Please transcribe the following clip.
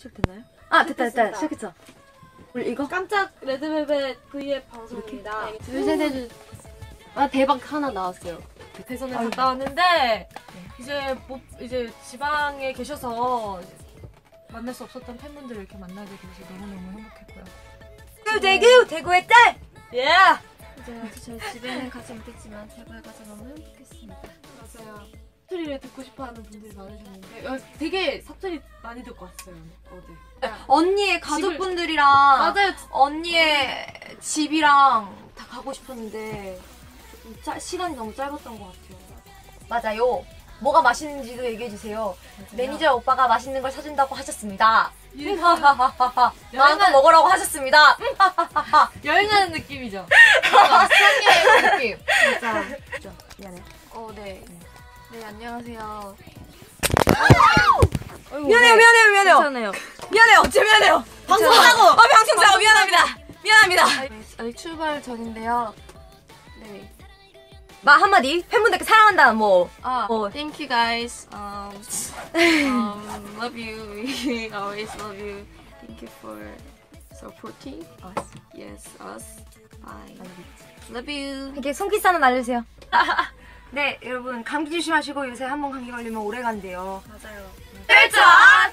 시작됐나요? 아 됐다 됐다 시작했어. 우리 이거 깜짝 레드벨벳 V앱 방송입니다. 네, 둘셋넷 아 대박 하나 나왔어요. 대선에 갔다 왔는데 이제 못 이제 지방에 계셔서 만날 수 없었던 팬분들을 이렇게 만나게 돼서 너무너무 행복했고요. 대구 대구의 딸. 예! 이제 저희 집에는 가지 못했지만 대구에 가서 너무 행복했습니다. 맞아요. 사투리를 듣고 싶어하는 분들이 많으셨는데 어, 되게 사투리 많이 듣고 왔어요 어제. 언니의 가족분들이랑 맞아요. 언니의 집이랑 다 가고 싶었는데 좀 짜- 시간이 너무 짧았던 것 같아요. 맞아요. 뭐가 맛있는지도 얘기해 주세요. 매니저 오빠가 맛있는 걸 사준다고 하셨습니다. 하하하하하. 마음껏 먹으라고 하셨습니다. 음, 여행하는 느낌이죠. 수학여행 느낌. 진짜. 진짜 미안해. 어, 네. 네, 안녕하세요. 미안해요, 미안해요, 미안해요. 괜찮아요. 미안해요, 진짜 미안해요. 방송 사고. 아, 방송 사고 미안합니다. 미안합니다. 아직 출발 전인데요. 네. 말 한마디. 팬분들께 사랑한다는 뭐. 아, 어. thank you guys. Um, um, love you. We always love you. Thank you for supporting us. Yes, us. Bye. Love you. 이렇게 손키스 하나 날려주세요. 네, 여러분 감기 조심하시고 요새 한 번 감기 걸리면 오래 간대요. 맞아요. 뜰자